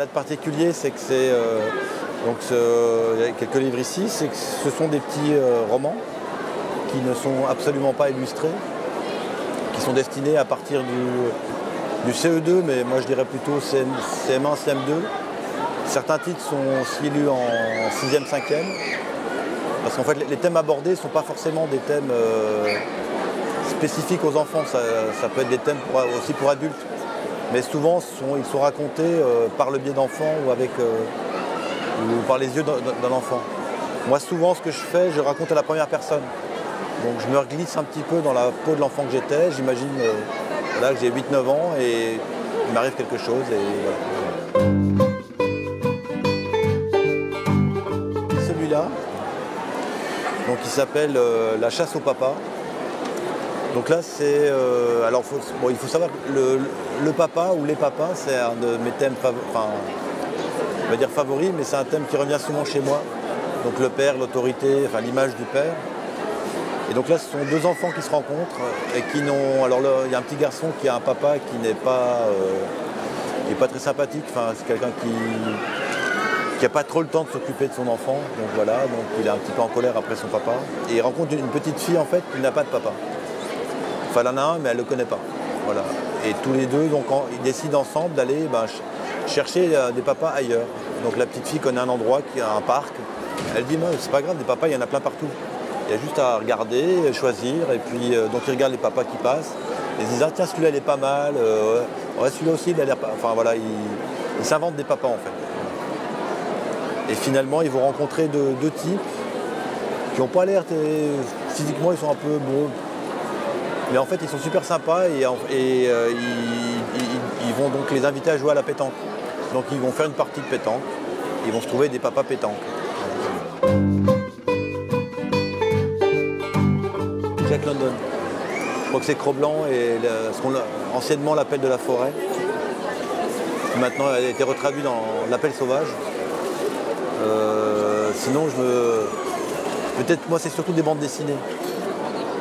a de particulier, c'est que c'est. euh, donc, ce- il y a quelques livres ici, c'est que ce sont des petits euh, romans qui ne sont absolument pas illustrés, qui sont destinés à partir du, du CE2, mais moi je dirais plutôt CM, CM1, CM2. Certains titres sont aussi lus en 6e, 5e, parce qu'en fait les- thèmes abordés ne sont pas forcément des thèmes euh, spécifiques aux enfants, ça, peut être des thèmes aussi pour adultes. Mais souvent, ils sont racontés euh, par le biais d'enfants ou, euh, ou par les yeux d'un enfant. Moi, souvent, ce que je fais, je raconte à la première personne. Donc, je me glisse un petit peu dans la peau de l'enfant que j'étais. J'imagine euh, voilà, que j'ai 8-9 ans et il m'arrive quelque chose. Celui-là, donc, il s'appelle La chasse au papa. Donc là, c'est. euh, alors, bon, il faut savoir que le, papa ou les papas, c'est un de mes thèmes. Enfin, on va dire favoris, mais c'est un thème qui revient souvent chez moi. Donc le père, l'autorité, enfin l'image du père. Et donc là, ce sont deux enfants qui se rencontrent et qui n'ont. Alors là, il y a un petit garçon qui a un papa qui n'est pas, euh, qui pas très sympathique. Enfin, c'est quelqu'un qui qui n'a pas trop le temps de s'occuper de son enfant. Donc voilà, donc il est un petit peu en colère après son papa. Et il rencontre une petite fille en fait qui n'a pas de papa. Enfin, mais elle ne le connaît pas. Voilà. Et tous les deux, donc, ils décident ensemble d'aller ben, ch- chercher euh, des papas ailleurs. Donc la petite fille connaît un endroit qui a un parc. Elle dit c'est pas grave, des papas, il y en a plein partout. Il y a juste à regarder, choisir, et puis euh, donc ils regardent les papas qui passent. Et ils disent ah tiens celui-là il est pas mal, euh, ouais, celui-là aussi il a l'air pas. Enfin voilà, ils, ils s'inventent des papas en fait. Et finalement ils vont rencontrer deux, types qui n'ont pas l'air physiquement ils sont un peu beaux. Mais en fait ils sont super sympas et, euh, ils, vont donc les inviter à jouer à la pétanque. Donc ils vont faire une partie de pétanque. Ils vont se trouver des papas pétanques. Jack London. Je crois que c'est Cro-Blanc et ce qu'on anciennement l'appel de la forêt. Maintenant a été retraduit dans l'appel sauvage. Euh, sinon je me. Peut-être moi c'est surtout des bandes dessinées.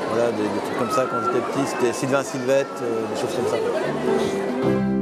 Voilà, des, des trucs comme ça quand j'étais petit, c'était Sylvain Sylvette, euh, des choses comme ça.